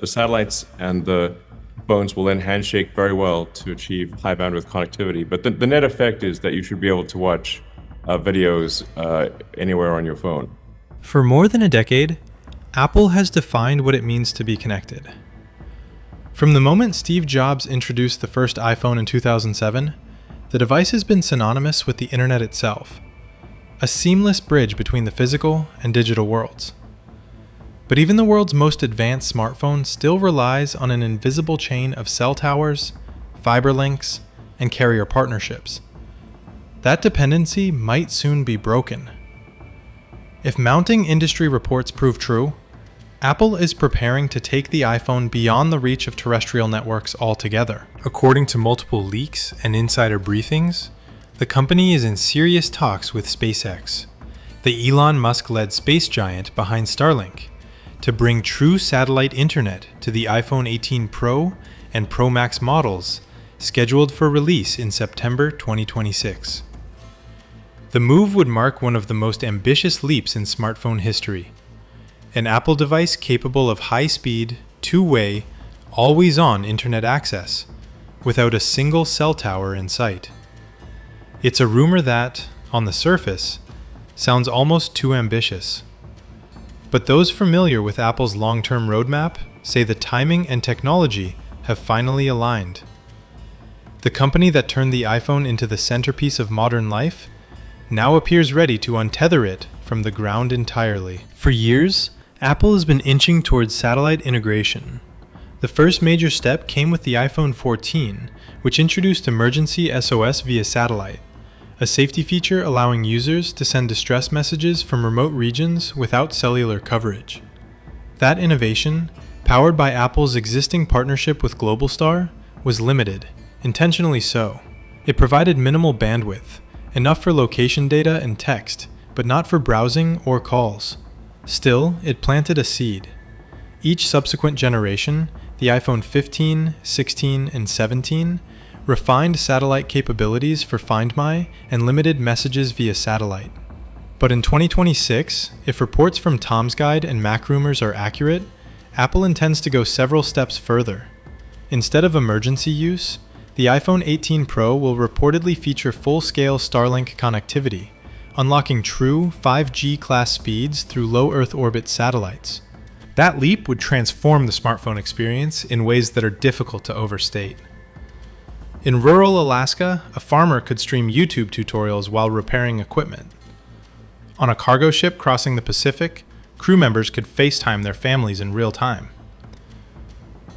The satellites and the phones will then handshake very well to achieve high bandwidth connectivity. But the, the net effect is that you should be able to watch uh, videos uh, anywhere on your phone. For more than a decade, Apple has defined what it means to be connected. From the moment Steve Jobs introduced the first iPhone in 2007, the device has been synonymous with the internet itself, a seamless bridge between the physical and digital worlds. But even the world's most advanced smartphone still relies on an invisible chain of cell towers, fiber links, and carrier partnerships. That dependency might soon be broken. If mounting industry reports prove true, Apple is preparing to take the iPhone beyond the reach of terrestrial networks altogether. According to multiple leaks and insider briefings, the company is in serious talks with SpaceX, the Elon Musk led space giant behind Starlink, to bring true satellite internet to the iPhone 18 Pro and Pro Max models scheduled for release in September 2026. The move would mark one of the most ambitious leaps in smartphone history an Apple device capable of high speed, two way, always on internet access, without a single cell tower in sight. It's a rumor that, on the surface, sounds almost too ambitious. But those familiar with Apple's long term roadmap say the timing and technology have finally aligned. The company that turned the iPhone into the centerpiece of modern life now appears ready to untether it from the ground entirely. For years, Apple has been inching towards satellite integration. The first major step came with the iPhone 14, which introduced emergency SOS via satellite, a safety feature allowing users to send distress messages from remote regions without cellular coverage. That innovation, powered by Apple's existing partnership with Globalstar, was limited, intentionally so. It provided minimal bandwidth, enough for location data and text, but not for browsing or calls. Still, it planted a seed. Each subsequent generation, the iPhone 15, 16, and 17, refined satellite capabilities for Find My and limited messages via satellite. But in 2026, if reports from Tom's Guide and MacRumors are accurate, Apple intends to go several steps further. Instead of emergency use, the iPhone 18 Pro will reportedly feature full scale Starlink connectivity unlocking true 5G class speeds through low Earth orbit satellites. That leap would transform the smartphone experience in ways that are difficult to overstate. In rural Alaska, a farmer could stream YouTube tutorials while repairing equipment. On a cargo ship crossing the Pacific, crew members could FaceTime their families in real time.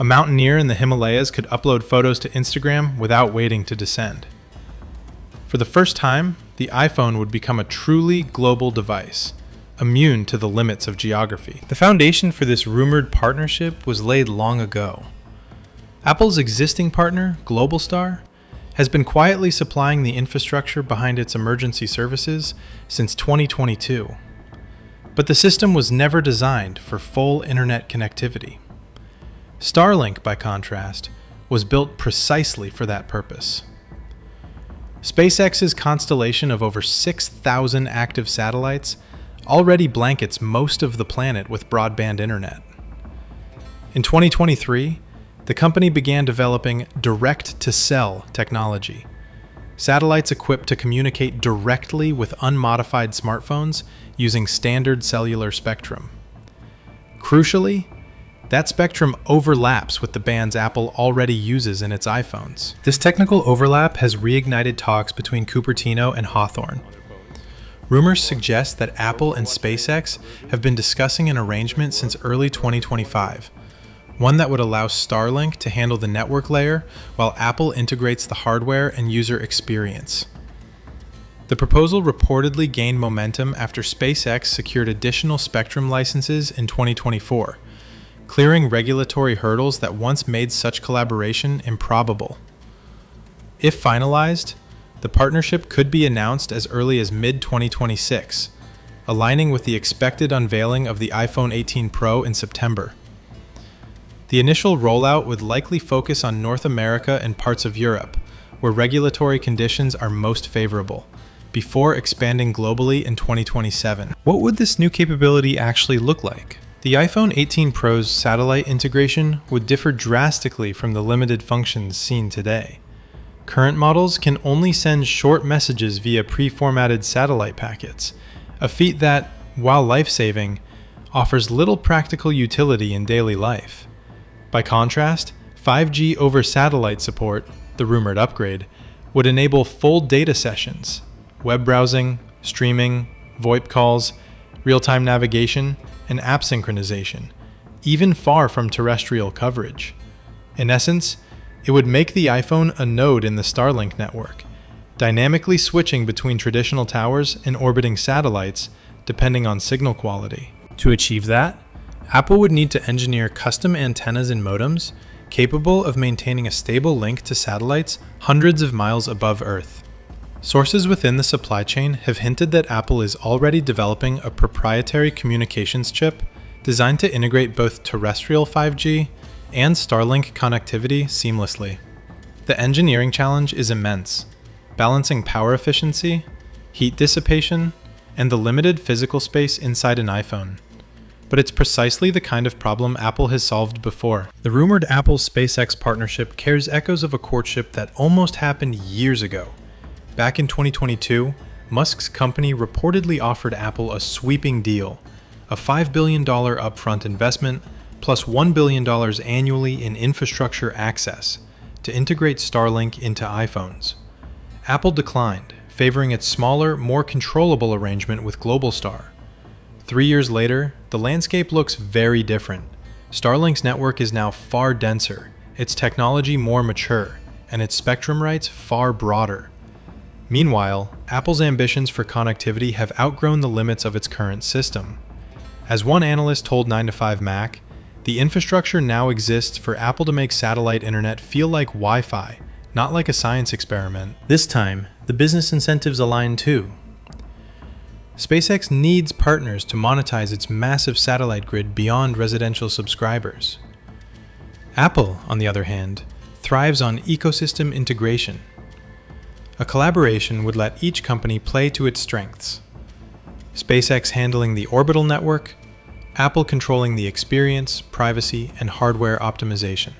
A mountaineer in the Himalayas could upload photos to Instagram without waiting to descend. For the first time, the iPhone would become a truly global device, immune to the limits of geography. The foundation for this rumored partnership was laid long ago. Apple's existing partner, Globalstar, has been quietly supplying the infrastructure behind its emergency services since 2022. But the system was never designed for full internet connectivity. Starlink, by contrast, was built precisely for that purpose. SpaceX's constellation of over 6,000 active satellites already blankets most of the planet with broadband internet. In 2023, the company began developing direct to cell technology. Satellites equipped to communicate directly with unmodified smartphones using standard cellular spectrum. Crucially, that spectrum overlaps with the bands Apple already uses in its iPhones. This technical overlap has reignited talks between Cupertino and Hawthorne. Rumors suggest that Apple and SpaceX have been discussing an arrangement since early 2025, one that would allow Starlink to handle the network layer while Apple integrates the hardware and user experience. The proposal reportedly gained momentum after SpaceX secured additional spectrum licenses in 2024 clearing regulatory hurdles that once made such collaboration improbable. If finalized, the partnership could be announced as early as mid 2026, aligning with the expected unveiling of the iPhone 18 Pro in September. The initial rollout would likely focus on North America and parts of Europe, where regulatory conditions are most favorable, before expanding globally in 2027. What would this new capability actually look like? The iPhone 18 Pro's satellite integration would differ drastically from the limited functions seen today. Current models can only send short messages via pre-formatted satellite packets, a feat that, while life-saving, offers little practical utility in daily life. By contrast, 5G over satellite support, the rumored upgrade, would enable full data sessions, web browsing, streaming, VoIP calls, real-time navigation, and app synchronization, even far from terrestrial coverage. In essence, it would make the iPhone a node in the Starlink network, dynamically switching between traditional towers and orbiting satellites depending on signal quality. To achieve that, Apple would need to engineer custom antennas and modems capable of maintaining a stable link to satellites hundreds of miles above Earth. Sources within the supply chain have hinted that Apple is already developing a proprietary communications chip designed to integrate both terrestrial 5G and Starlink connectivity seamlessly. The engineering challenge is immense, balancing power efficiency, heat dissipation, and the limited physical space inside an iPhone. But it's precisely the kind of problem Apple has solved before. The rumored Apple SpaceX partnership carries echoes of a courtship that almost happened years ago Back in 2022, Musk's company reportedly offered Apple a sweeping deal a $5 billion upfront investment plus $1 billion annually in infrastructure access to integrate Starlink into iPhones. Apple declined, favoring its smaller, more controllable arrangement with Globalstar. Three years later, the landscape looks very different. Starlink's network is now far denser, its technology more mature, and its spectrum rights far broader. Meanwhile, Apple's ambitions for connectivity have outgrown the limits of its current system. As one analyst told 9to5Mac, the infrastructure now exists for Apple to make satellite internet feel like Wi Fi, not like a science experiment. This time, the business incentives align too. SpaceX needs partners to monetize its massive satellite grid beyond residential subscribers. Apple, on the other hand, thrives on ecosystem integration a collaboration would let each company play to its strengths. SpaceX handling the orbital network, Apple controlling the experience, privacy, and hardware optimization.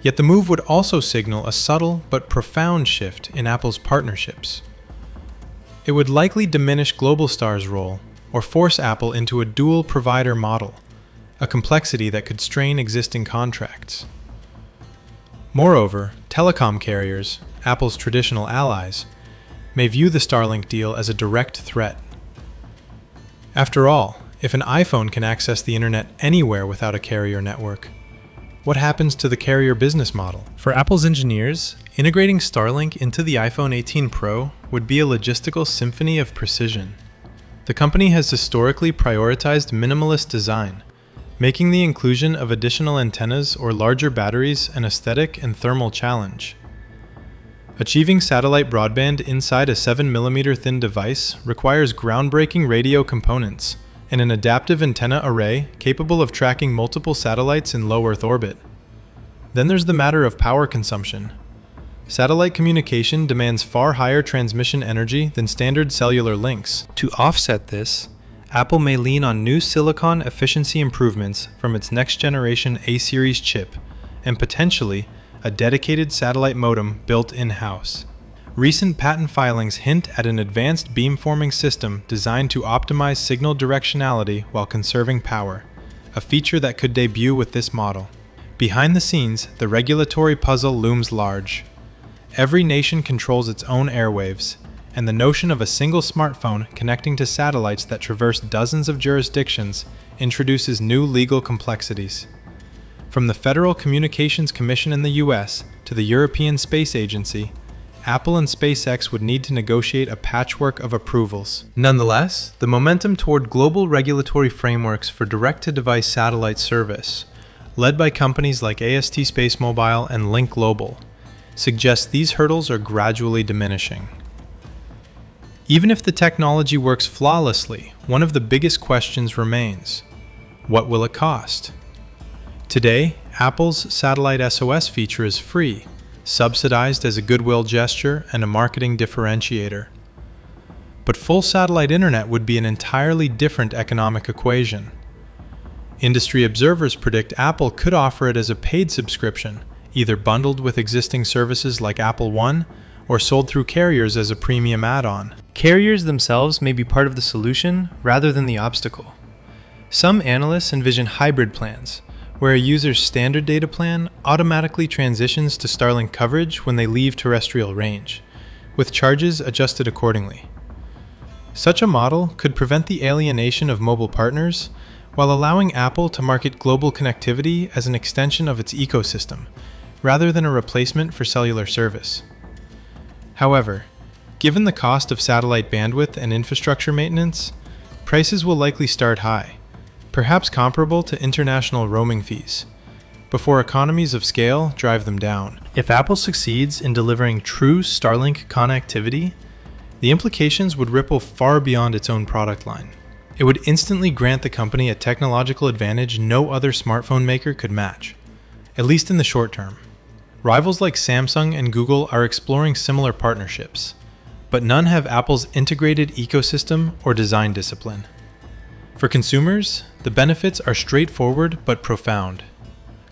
Yet the move would also signal a subtle but profound shift in Apple's partnerships. It would likely diminish Globalstar's role or force Apple into a dual provider model, a complexity that could strain existing contracts. Moreover, telecom carriers, Apple's traditional allies, may view the Starlink deal as a direct threat. After all, if an iPhone can access the internet anywhere without a carrier network, what happens to the carrier business model? For Apple's engineers, integrating Starlink into the iPhone 18 Pro would be a logistical symphony of precision. The company has historically prioritized minimalist design, making the inclusion of additional antennas or larger batteries an aesthetic and thermal challenge. Achieving satellite broadband inside a 7mm thin device requires groundbreaking radio components and an adaptive antenna array capable of tracking multiple satellites in low Earth orbit. Then there's the matter of power consumption. Satellite communication demands far higher transmission energy than standard cellular links. To offset this, Apple may lean on new silicon efficiency improvements from its next generation A series chip and potentially a dedicated satellite modem built in-house. Recent patent filings hint at an advanced beamforming system designed to optimize signal directionality while conserving power, a feature that could debut with this model. Behind the scenes, the regulatory puzzle looms large. Every nation controls its own airwaves, and the notion of a single smartphone connecting to satellites that traverse dozens of jurisdictions introduces new legal complexities. From the Federal Communications Commission in the US to the European Space Agency, Apple and SpaceX would need to negotiate a patchwork of approvals. Nonetheless, the momentum toward global regulatory frameworks for direct to device satellite service, led by companies like AST SpaceMobile and Lynk Global, suggests these hurdles are gradually diminishing. Even if the technology works flawlessly, one of the biggest questions remains what will it cost? Today, Apple's Satellite SOS feature is free, subsidized as a goodwill gesture and a marketing differentiator. But full satellite internet would be an entirely different economic equation. Industry observers predict Apple could offer it as a paid subscription, either bundled with existing services like Apple One or sold through carriers as a premium add on. Carriers themselves may be part of the solution rather than the obstacle. Some analysts envision hybrid plans, where a user's standard data plan automatically transitions to Starlink coverage when they leave terrestrial range, with charges adjusted accordingly. Such a model could prevent the alienation of mobile partners while allowing Apple to market global connectivity as an extension of its ecosystem, rather than a replacement for cellular service. However, given the cost of satellite bandwidth and infrastructure maintenance, prices will likely start high, perhaps comparable to international roaming fees, before economies of scale drive them down. If Apple succeeds in delivering true Starlink connectivity, the implications would ripple far beyond its own product line. It would instantly grant the company a technological advantage no other smartphone maker could match, at least in the short term. Rivals like Samsung and Google are exploring similar partnerships, but none have Apple's integrated ecosystem or design discipline. For consumers, the benefits are straightforward but profound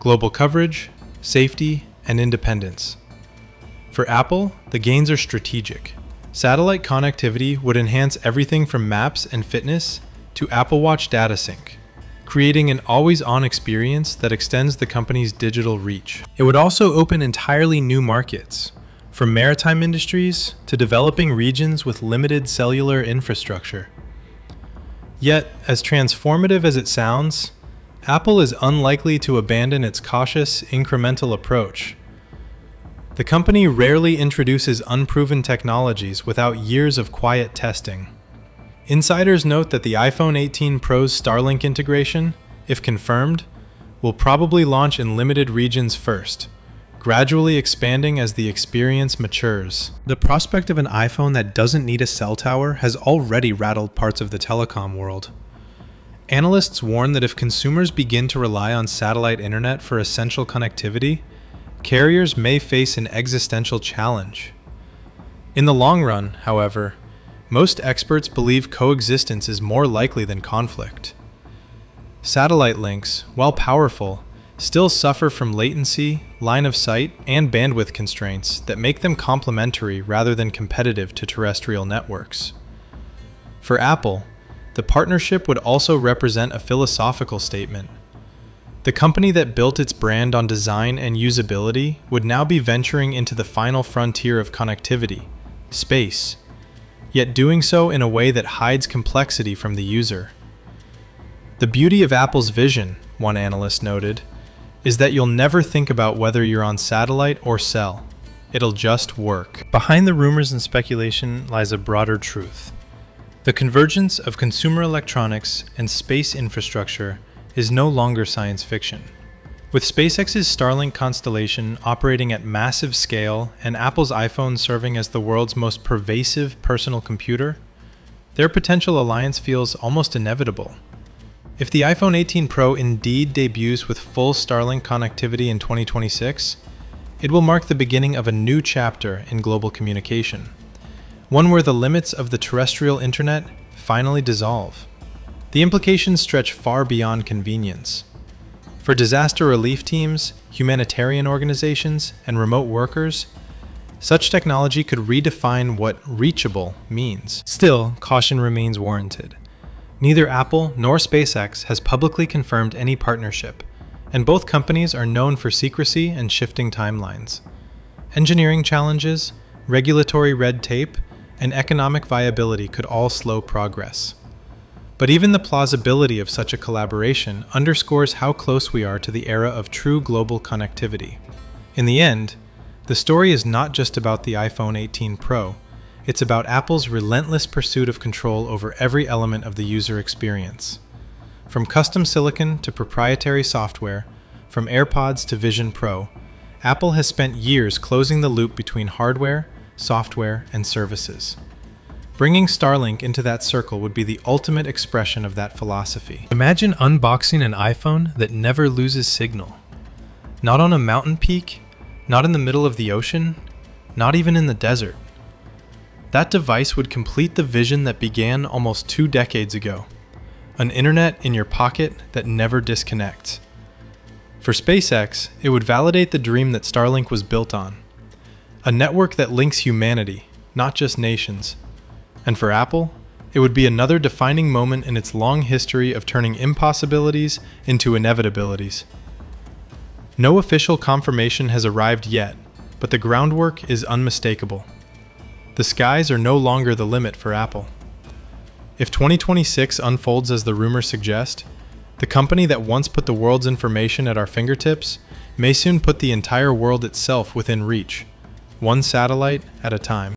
global coverage, safety, and independence. For Apple, the gains are strategic. Satellite connectivity would enhance everything from maps and fitness to Apple Watch data sync, creating an always on experience that extends the company's digital reach. It would also open entirely new markets, from maritime industries to developing regions with limited cellular infrastructure. Yet, as transformative as it sounds, Apple is unlikely to abandon its cautious, incremental approach. The company rarely introduces unproven technologies without years of quiet testing. Insiders note that the iPhone 18 Pro's Starlink integration, if confirmed, will probably launch in limited regions first, gradually expanding as the experience matures. The prospect of an iPhone that doesn't need a cell tower has already rattled parts of the telecom world. Analysts warn that if consumers begin to rely on satellite internet for essential connectivity, carriers may face an existential challenge. In the long run, however, most experts believe coexistence is more likely than conflict. Satellite links, while powerful, still suffer from latency, line of sight, and bandwidth constraints that make them complementary rather than competitive to terrestrial networks. For Apple, the partnership would also represent a philosophical statement. The company that built its brand on design and usability would now be venturing into the final frontier of connectivity, space, yet doing so in a way that hides complexity from the user. The beauty of Apple's vision, one analyst noted, is that you'll never think about whether you're on satellite or cell. It'll just work. Behind the rumors and speculation lies a broader truth. The convergence of consumer electronics and space infrastructure is no longer science fiction. With SpaceX's Starlink constellation operating at massive scale and Apple's iPhone serving as the world's most pervasive personal computer, their potential alliance feels almost inevitable. If the iPhone 18 Pro indeed debuts with full Starlink connectivity in 2026, it will mark the beginning of a new chapter in global communication, one where the limits of the terrestrial internet finally dissolve. The implications stretch far beyond convenience. For disaster relief teams, humanitarian organizations, and remote workers, such technology could redefine what reachable means. Still, caution remains warranted. Neither Apple nor SpaceX has publicly confirmed any partnership, and both companies are known for secrecy and shifting timelines. Engineering challenges, regulatory red tape, and economic viability could all slow progress. But even the plausibility of such a collaboration underscores how close we are to the era of true global connectivity. In the end, the story is not just about the iPhone 18 Pro, it's about Apple's relentless pursuit of control over every element of the user experience. From custom silicon to proprietary software, from AirPods to Vision Pro, Apple has spent years closing the loop between hardware, software, and services. Bringing Starlink into that circle would be the ultimate expression of that philosophy. Imagine unboxing an iPhone that never loses signal. Not on a mountain peak, not in the middle of the ocean, not even in the desert. That device would complete the vision that began almost two decades ago. an internet in your pocket that never disconnects. For SpaceX, it would validate the dream that Starlink was built on a network that links humanity, not just nations. And for Apple, it would be another defining moment in its long history of turning impossibilities into inevitabilities. No official confirmation has arrived yet, but the groundwork is unmistakable. The skies are no longer the limit for Apple. If 2026 unfolds as the rumors suggest, the company that once put the world's information at our fingertips may soon put the entire world itself within reach, one satellite at a time.